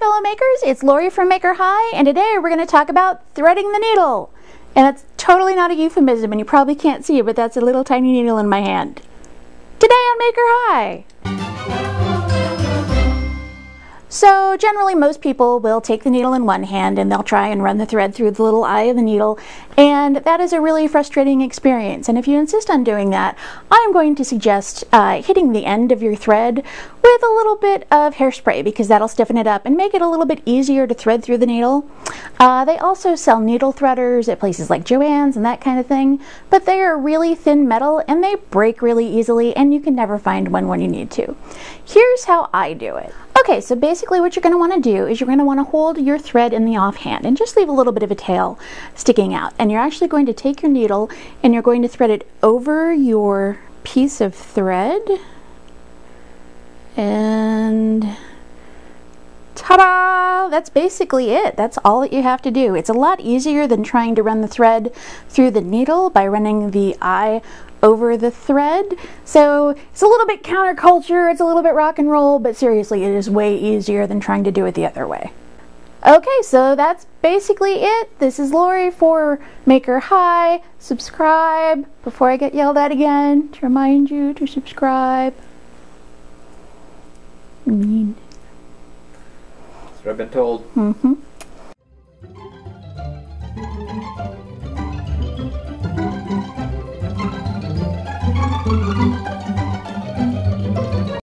fellow makers, it's Lori from Maker High, and today we're going to talk about threading the needle. And it's totally not a euphemism, and you probably can't see it, but that's a little tiny needle in my hand. Today on Maker High! So generally most people will take the needle in one hand and they'll try and run the thread through the little eye of the needle and that is a really frustrating experience and if you insist on doing that I'm going to suggest uh, hitting the end of your thread with a little bit of hairspray because that'll stiffen it up and make it a little bit easier to thread through the needle. Uh, they also sell needle threaders at places like Joann's and that kind of thing but they are really thin metal and they break really easily and you can never find one when you need to. Here's how I do it. Okay, so basically what you're going to want to do is you're going to want to hold your thread in the offhand and just leave a little bit of a tail sticking out. And you're actually going to take your needle and you're going to thread it over your piece of thread. Ta-da! That's basically it. That's all that you have to do. It's a lot easier than trying to run the thread through the needle by running the eye over the thread. So it's a little bit counterculture, it's a little bit rock and roll, but seriously, it is way easier than trying to do it the other way. Okay, so that's basically it. This is Lori for Maker High. Subscribe before I get yelled at again to remind you to subscribe. Mean. I've been told. Mm-hmm.